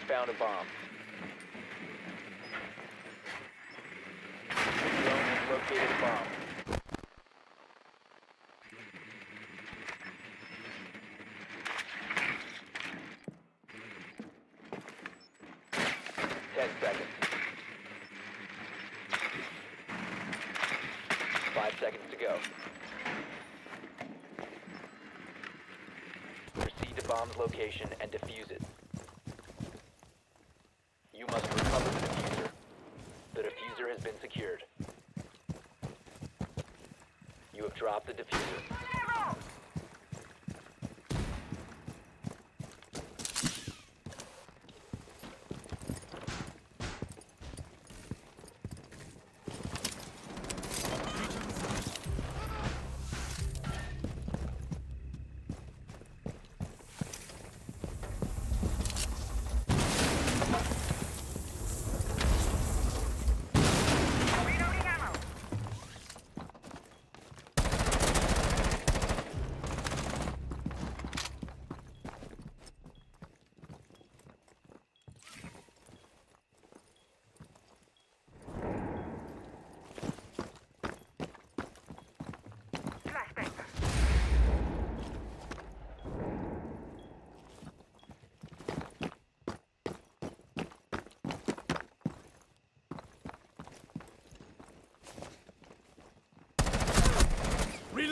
has found a bomb. Located a bomb. Ten seconds. Five seconds to go. Proceed to bomb's location and defuse it. You must recover the defuser. The defuser has been secured. You have dropped the defuser.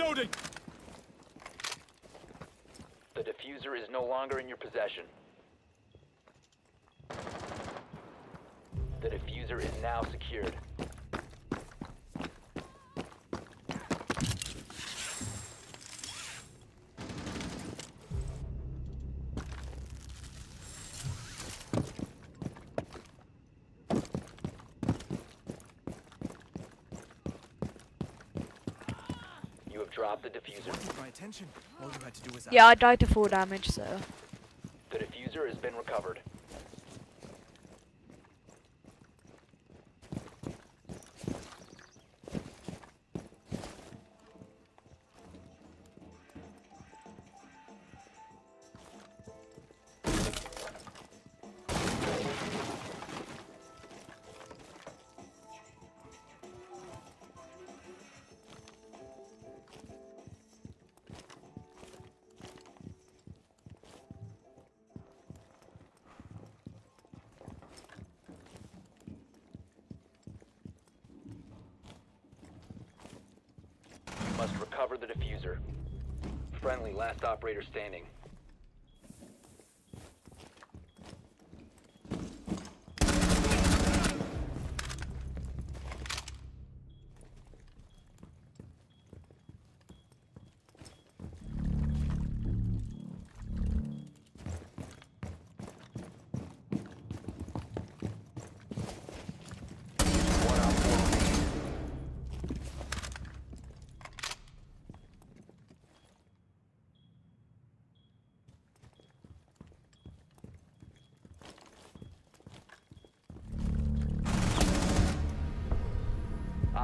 Reloading! The defuser is no longer in your possession. The defuser is now secured. You have dropped the defuser. Wanted my attention. All you had to do was Yeah, I died to full damage, so. The defuser has been recovered. Recover the defuser. Friendly, last operator standing.